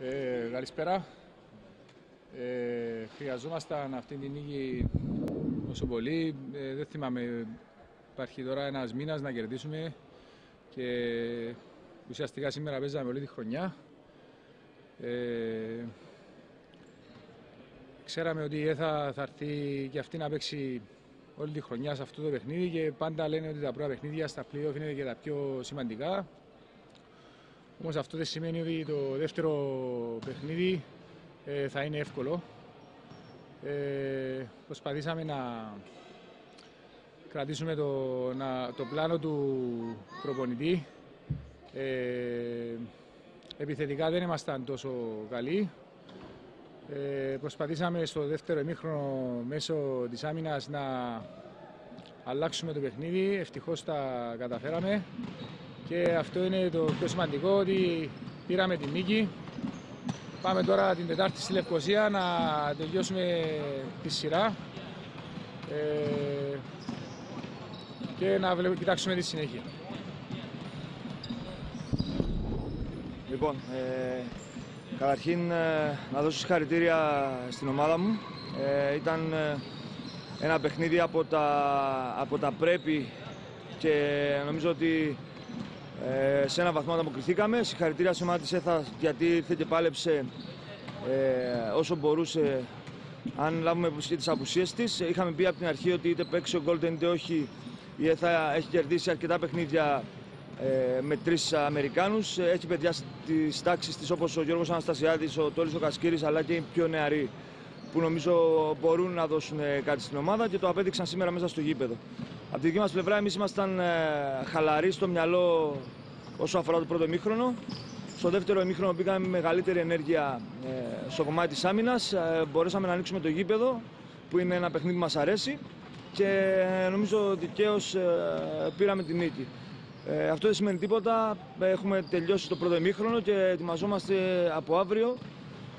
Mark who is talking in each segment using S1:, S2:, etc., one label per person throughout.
S1: Ε, καλησπέρα. Ε, χρειαζόμασταν αυτή την νίκη όσο πολύ. Ε, δεν θυμάμαι, υπάρχει τώρα ένας μήνας να κερδίσουμε και ουσιαστικά σήμερα παίζαμε όλη τη χρονιά. Ε, ξέραμε ότι θα, θα έρθει και αυτή να παίξει όλη τη χρονιά σε αυτό το παιχνίδι και πάντα λένε ότι τα πρώτα παιχνίδια στα playoff είναι και τα πιο σημαντικά. Όμως αυτό δεν σημαίνει ότι το δεύτερο παιχνίδι ε, θα είναι εύκολο. Ε, προσπαθήσαμε να κρατήσουμε το, να, το πλάνο του προπονητή. Ε, επιθετικά δεν ήμασταν τόσο καλοί. Ε, προσπαθήσαμε στο δεύτερο ημίχρονο μέσω της άμυνας να αλλάξουμε το παιχνίδι. Ευτυχώς τα καταφέραμε. Και αυτό είναι το πιο σημαντικό ότι πήραμε την νίκη. Πάμε τώρα την Τετάρτη στη Λευκοσία να τελειώσουμε τη σειρά ε, και να κοιτάξουμε τη συνέχεια.
S2: Λοιπόν, ε, καταρχήν ε, να δώσω συγχαρητήρια στην ομάδα μου. Ε, ήταν ε, ένα παιχνίδι από τα, από τα πρέπει και νομίζω ότι ε, σε ένα βαθμό ανταποκριθήκαμε. Συγχαρητήρια σε ομάδα της ΕΘΑ γιατί ήρθε και πάλεψε ε, όσο μπορούσε αν λάβουμε υποσχέσεις τις απουσίες της. Είχαμε πει από την αρχή ότι είτε παίξει ο Golden είτε όχι η ΕΘΑ έχει κερδίσει αρκετά παιχνίδια ε, με τρεις Αμερικάνους. Έχει παιδιά στις τάξεις της όπως ο Γιώργος Αναστασιάδης, ο Τόλης ο Κασκύρης αλλά και οι πιο νεαροί που νομίζω μπορούν να δώσουν κάτι στην ομάδα και το απέδειξαν σήμερα μέσα στο γήπεδο. Από τη δική μας πλευρά εμείς ήμασταν ε, χαλαροί στο μυαλό όσο αφορά το πρώτο ημίχρονο. Στο δεύτερο ημίχρονο πήγαμε με μεγαλύτερη ενέργεια ε, στο κομμάτι της άμυνας. Ε, μπορέσαμε να ανοίξουμε το γήπεδο που είναι ένα παιχνίδι που μας αρέσει και νομίζω δικαίως πήραμε την νίκη. αυτό δεν σημαίνει τίποτα. Έχουμε τελειώσει το πρώτο ημίχρονο και ετοιμαζόμαστε από αύριο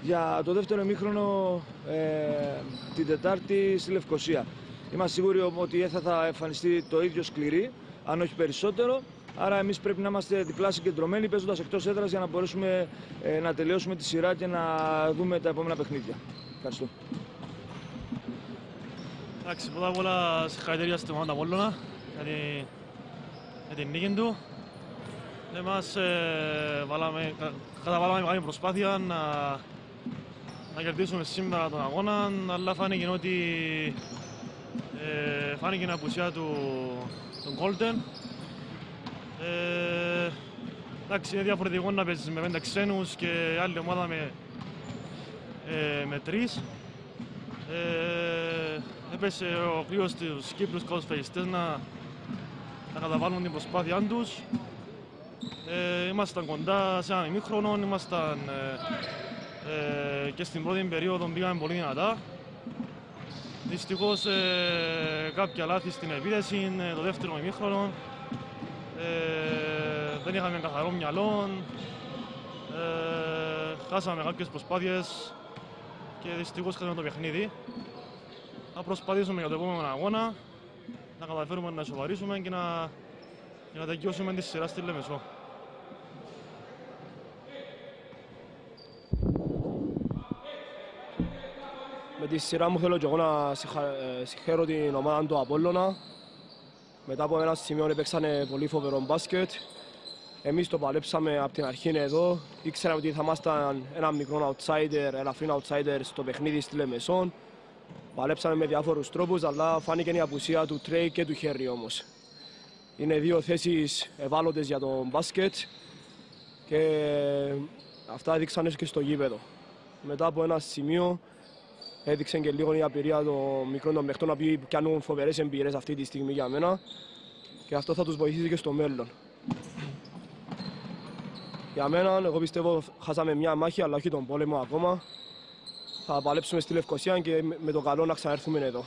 S2: για το δεύτερο ημίχρονο την Τετάρτη στη Λευκοσία. Είμαστε σίγουροι ότι η ΕΘΑ θα εμφανιστεί το ίδιο σκληρή, αν όχι περισσότερο. Άρα εμείς πρέπει να είμαστε διπλά συγκεντρωμένοι παίζοντας εκτός έδρας για να μπορέσουμε ε, να τελειώσουμε τη σειρά και να δούμε τα επόμενα παιχνίδια. Ευχαριστώ.
S3: Εντάξει, πρώτα απ' όλα συγχαρητήρια στην ομάδα Απόλλωνα για την, για την νίκη του. Εμάς ε, βάλαμε, καταβάλαμε μεγάλη προσπάθεια να, να κερδίσουμε σήμερα τον αγώνα, αλλά φάνηκε ότι ε, φάνηκε η απουσία του τον Golden. Ε, εντάξει, είναι διαφορετικό να παίζεις με πέντε ξένους και άλλη ομάδα με, ε, με τρεις. Ε, έπεσε ο κλείος στους Κύπρους κοσφαιριστές να, να καταβάλουν την προσπάθειά τους. Ε, ήμασταν κοντά σε έναν ημίχρονο, ήμασταν ε, ε, και στην πρώτη περίοδο πήγαμε πολύ δυνατά. Δυστυχώς ε, κάποια λάθη στην επίδεση, ε, το δεύτερο ημίχρονο. Ε, δεν είχαμε καθαρό μυαλό. Ε, χάσαμε κάποιες προσπάθειες και δυστυχώς χάσαμε το παιχνίδι. Θα προσπαθήσουμε για το επόμενο αγώνα να καταφέρουμε να σοβαρήσουμε και να, και να τελειώσουμε τη σειρά στη Λεμεσό.
S4: Με τη σειρά μου θέλω και εγώ να ε, συγχαίρω την ομάδα του Απόλλωνα. Μετά από ένα σημείο έπαιξαν πολύ φοβερό μπάσκετ. Εμείς το παλέψαμε από την αρχή εδώ. Ήξερα ότι θα ήμασταν ένα μικρό outsider, ελαφρύ outsider στο παιχνίδι στη Λεμεσόν. Παλέψαμε με διάφορους τρόπους, αλλά φάνηκε η απουσία του Τρέι και του Χέρι όμως. Είναι δύο θέσεις ευάλωτες για τον μπάσκετ και αυτά δείξαν και στο γήπεδο. Μετά από ένα σημείο έδειξε και λίγο η απειρία των μικρών των παιχτών που πιάνουν φοβερές εμπειρίες αυτή τη στιγμή για μένα και αυτό θα τους βοηθήσει και στο μέλλον. Για μένα, εγώ πιστεύω χάσαμε μια μάχη αλλά όχι τον πόλεμο ακόμα. Θα παλέψουμε στη Λευκοσία και με το καλό να ξαναρθούμε εδώ.